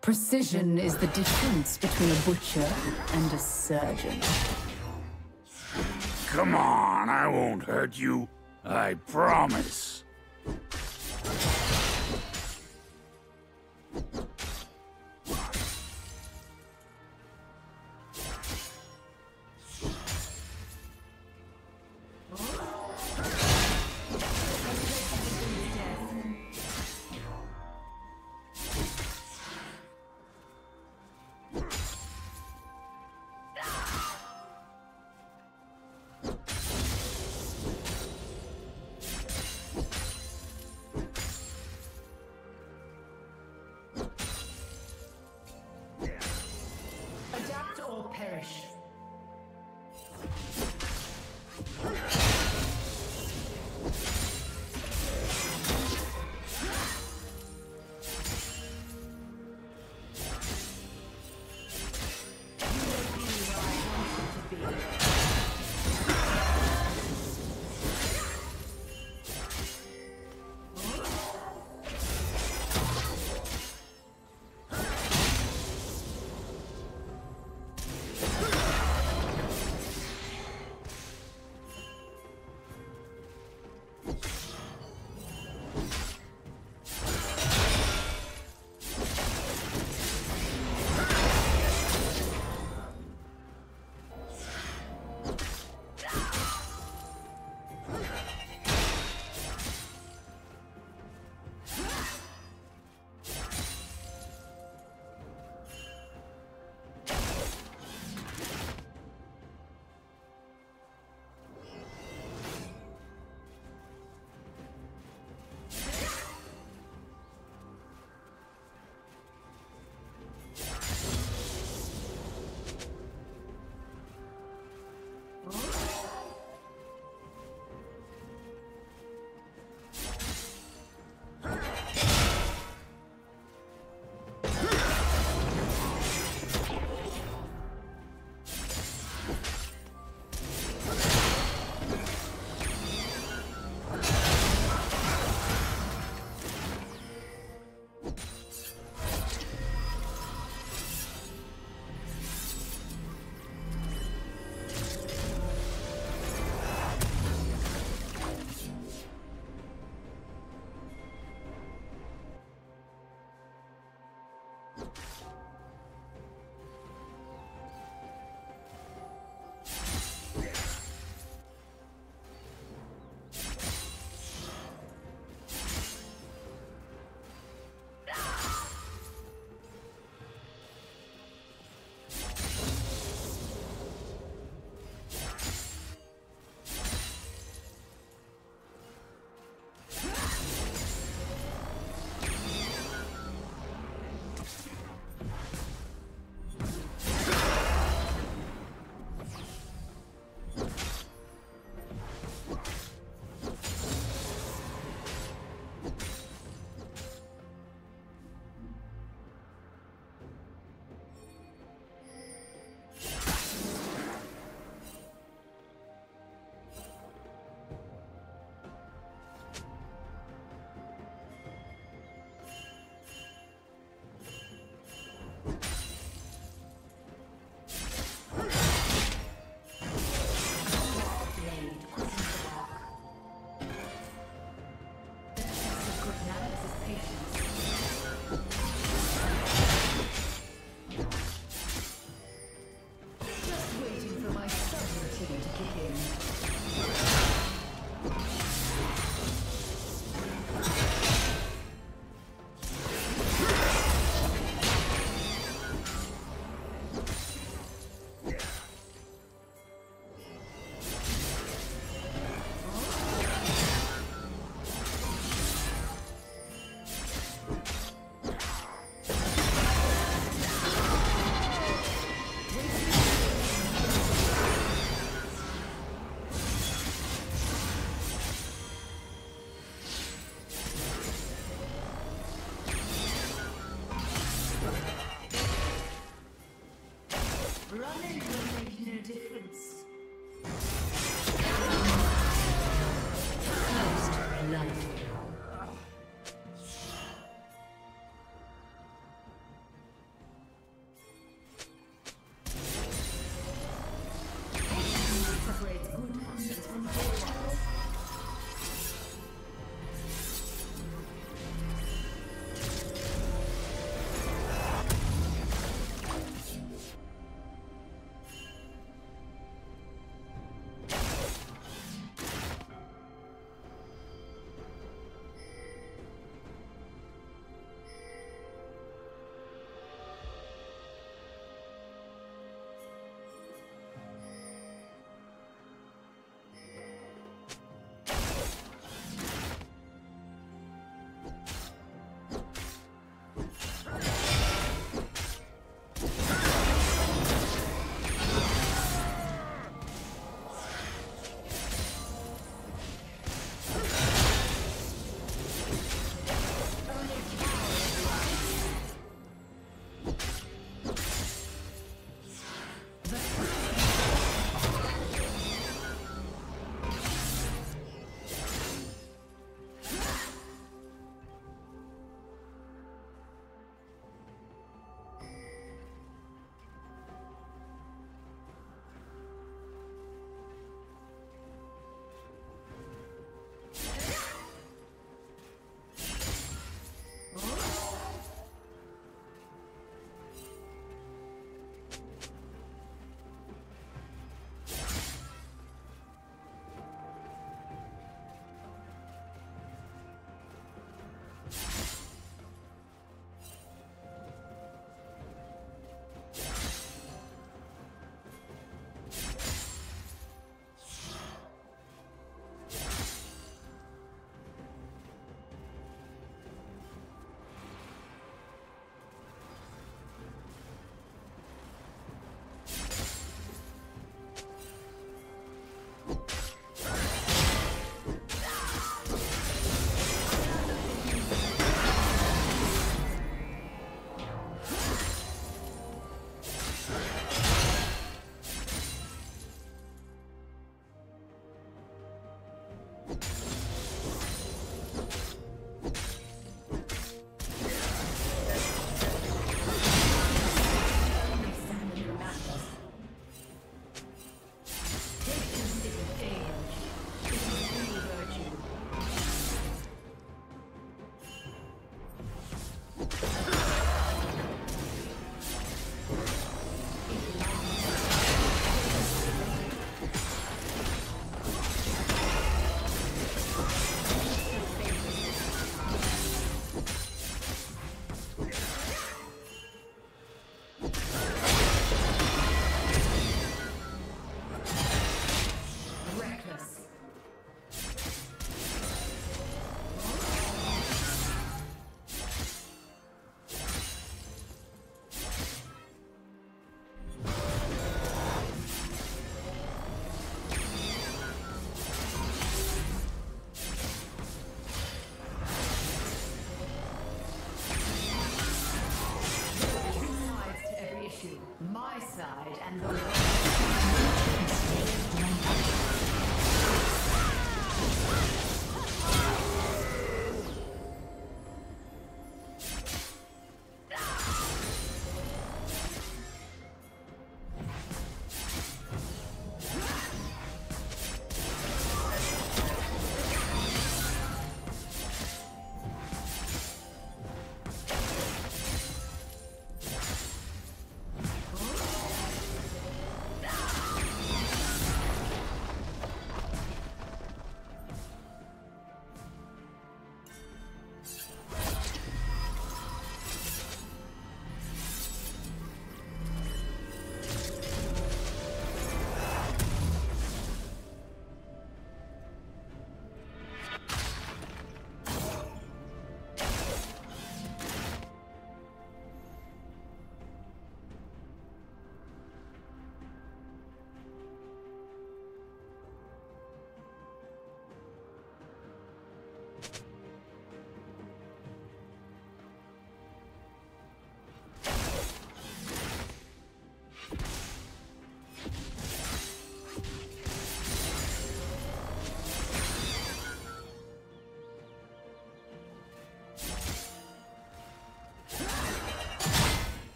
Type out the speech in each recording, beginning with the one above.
Precision is the difference between a butcher and a surgeon. Come on, I won't hurt you. I promise.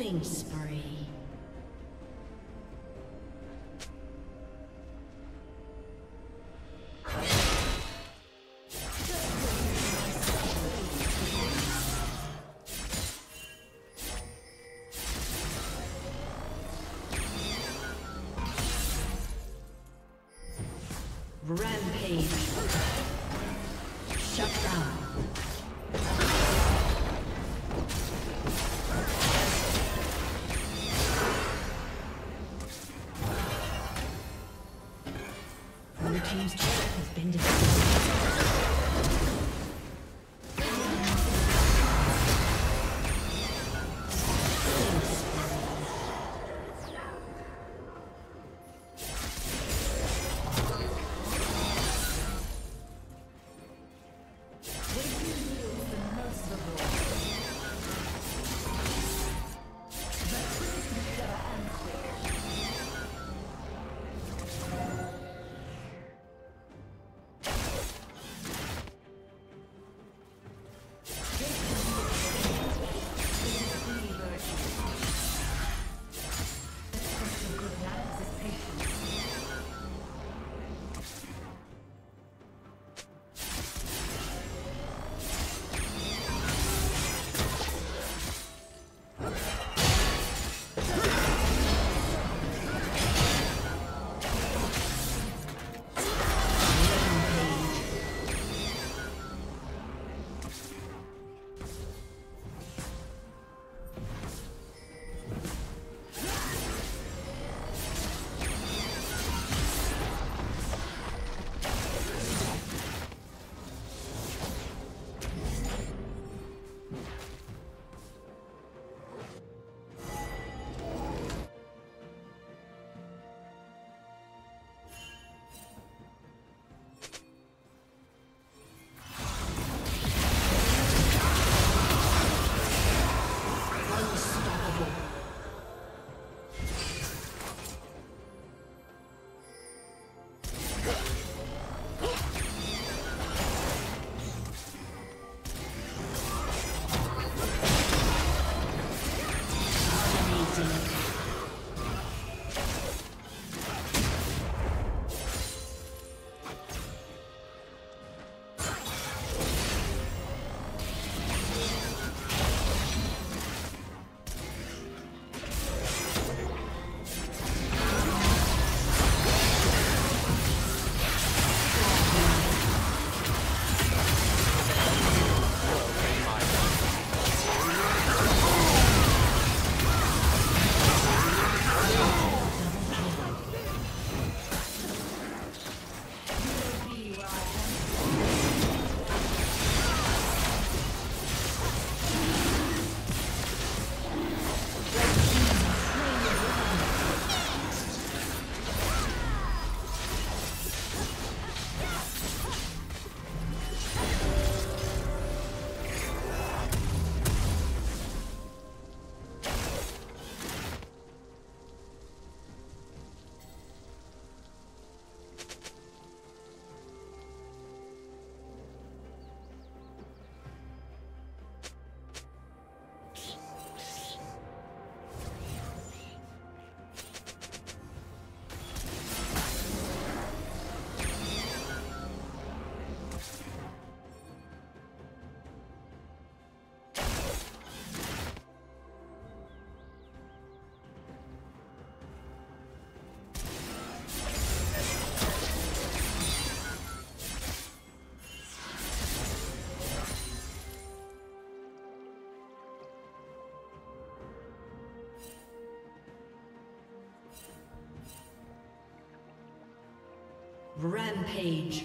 Killing spree. Been destroyed. Rampage.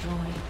destroyed.